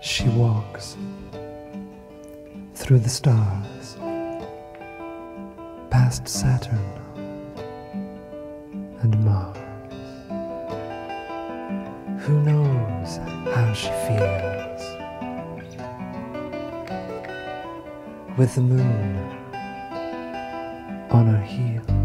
She walks through the stars, past Saturn and Mars. Who knows how she feels? With the moon on her heels.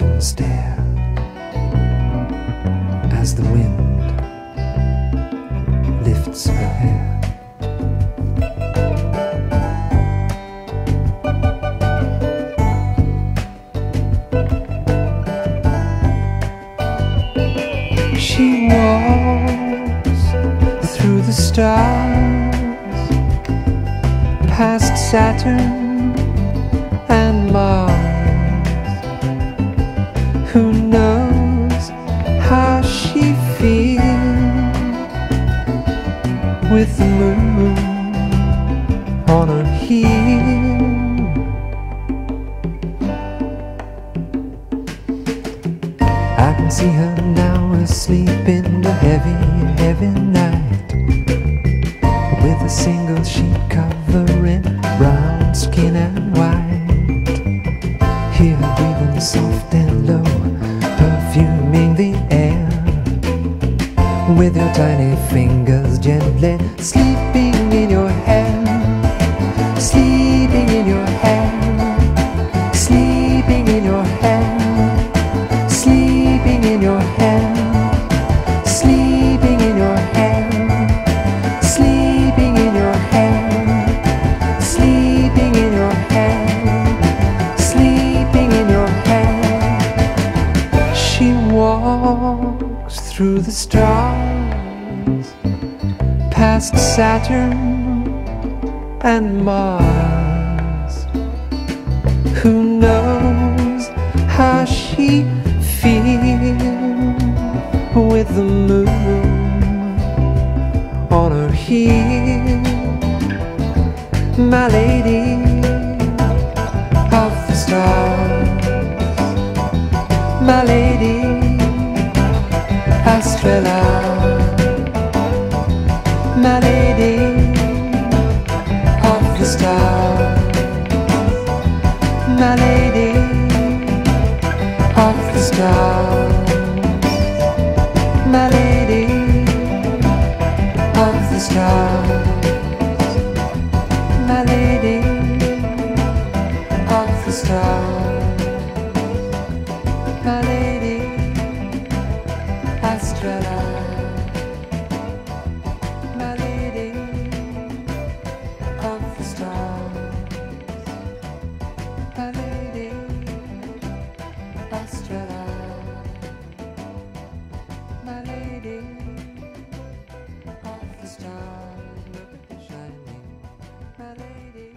And stare as the wind lifts her hair. She walks through the stars, past Saturn heel? I can see her now asleep in the heavy, heavy night. With a single sheet covering brown skin and white. Hear her breathing soft and low, perfuming the air. With your tiny fingers gently sleeping past Saturn and Mars. Who knows how she feels with the moon on her heel, my lady of the stars, my lady Astrella of the star My lady of the stars. lady.